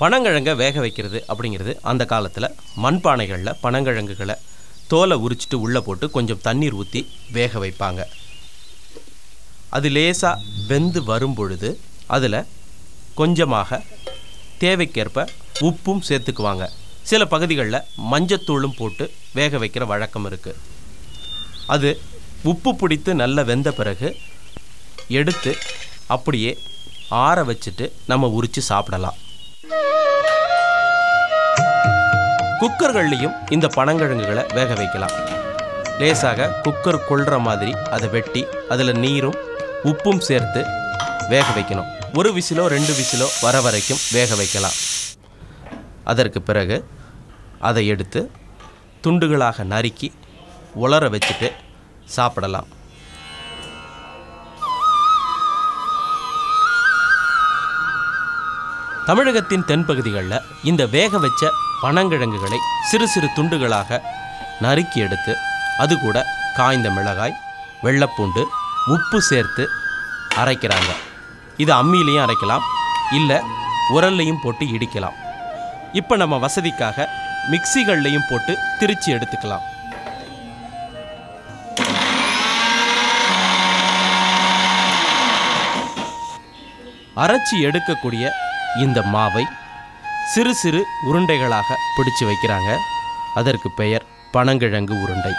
பனங்கிழங்கை வேக வைக்கிறது அப்படிங்கிறது அந்த காலத்தில் மண்பானைகளில் பனங்கிழங்குகளை தோலை உரிச்சிட்டு உள்ளே போட்டு கொஞ்சம் தண்ணீர் ஊற்றி வேக வைப்பாங்க. அது லேசாக வெந்து வரும் பொழுது அதில் கொஞ்சமாக தேவைக்கேற்ப உப்பும் சேர்த்துக்குவாங்க. சில பகுதிகளில் மஞ்சத்தூளும் போட்டு வேக வைக்கிற வழக்கம் இருக்குது அது உப்பு பிடித்து நல்லா வெந்த பிறகு எடுத்து அப்படியே ஆற வச்சுட்டு நம்ம உரித்து சாப்பிடலாம். குக்கர்கள்லையும் இந்த பனங்கிழங்குகளை வேக வைக்கலாம். லேசாக குக்கர் கொள்கிற மாதிரி அதை வெட்டி அதில் நீரும் உப்பும் சேர்த்து வேக வைக்கணும். ஒரு விசிலோ ரெண்டு விசிலோ வர வரைக்கும் வேக வைக்கலாம். அதற்கு பிறகு அதை எடுத்து துண்டுகளாக நறுக்கி உலர வச்சுட்டு சாப்பிடலாம். தமிழகத்தின் தென்பகுதிகளில் இந்த வேக வச்ச பனங்கிழங்குகளை சிறு சிறு துண்டுகளாக நறுக்கி எடுத்து அது கூட காய்ந்த மிளகாய் வெள்ளைப்பூண்டு உப்பு சேர்த்து அரைக்கிறாங்க. இது அம்மியிலையும் அரைக்கலாம் இல்லை உரல்லையும் போட்டு இடிக்கலாம். இப்போ நம்ம வசதிக்காக மிக்சிகள்லையும் போட்டு திரிச்சு எடுத்துக்கலாம். அரைச்சி எடுக்கக்கூடிய இந்த மாவை சிறு சிறு உருண்டைகளாக பிடிச்சு வைக்கிறாங்க. அதற்கு பெயர் பனங்கிழங்கு உருண்டை.